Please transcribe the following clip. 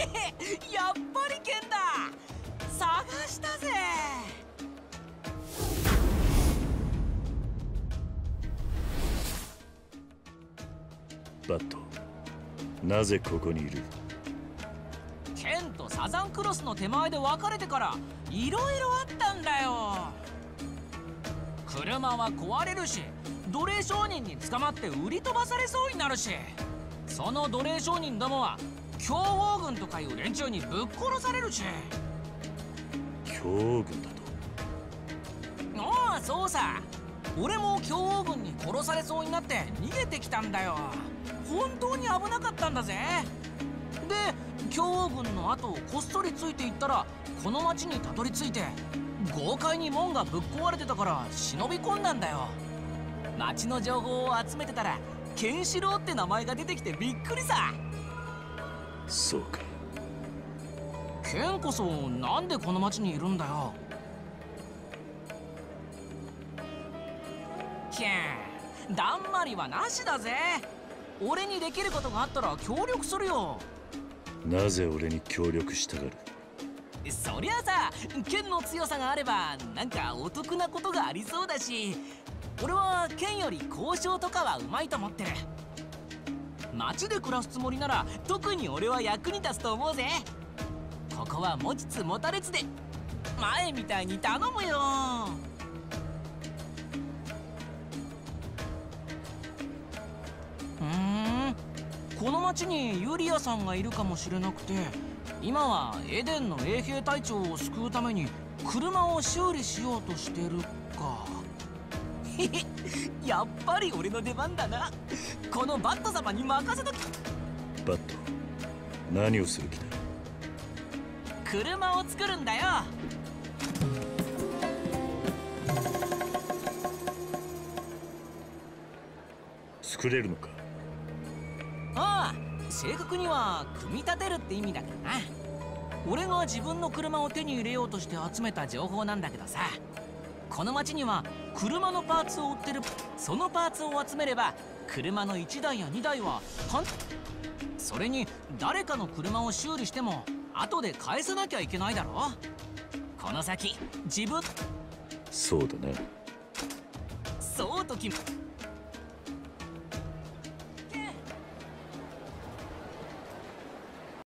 やっぱり剣だ。探したぜ。バットなぜここにいる？剣とサザンクロスの手前で別れてからいろいろあったんだよ。車は壊れるし奴隷商人に捕まって売り飛ばされそうになるし。その奴隷商人どもは強豪軍とかいう連中にぶっ殺されるし。強軍だと？ああそうさ。俺も強豪軍に殺されそうになって逃げてきたんだよ。本当に危なかったんだぜ。で強豪軍の後をこっそりついていったらこの町にたどり着いて豪快に門がぶっ壊れてたから忍び込んだんだよ。町の情報を集めてたらケンシロウって名前が出てきてびっくりさそうか。ケンこそなんでこの町にいるんだよ？ケンだんまりはなしだぜ。俺にできることがあったら協力するよ。なぜ俺に協力したがる？そりゃあさ剣の強さがあればなんかお得なことがありそうだし。俺は剣より交渉とかはうまいと思ってる町で暮らすつもりなら特に俺は役に立つと思うぜ。ここは持ちつ持たれつで前みたいに頼むよ。ふん。この町にユリアさんがいるかもしれなくて今はエデンの衛兵隊長を救うために車を修理しようとしてるか。やっぱり俺の出番だな。このバット様に任せとき。バット何をする気だ？車を作るんだよ。作れるのか？ああ正確には組み立てるって意味だからな。俺が自分の車を手に入れようとして集めた情報なんだけどさこの町には車のパーツを売ってる。そのパーツを集めれば車の1台や2台は簡それに誰かの車を修理しても後で返さなきゃいけないだろ。この先自分。そうだなそうと決め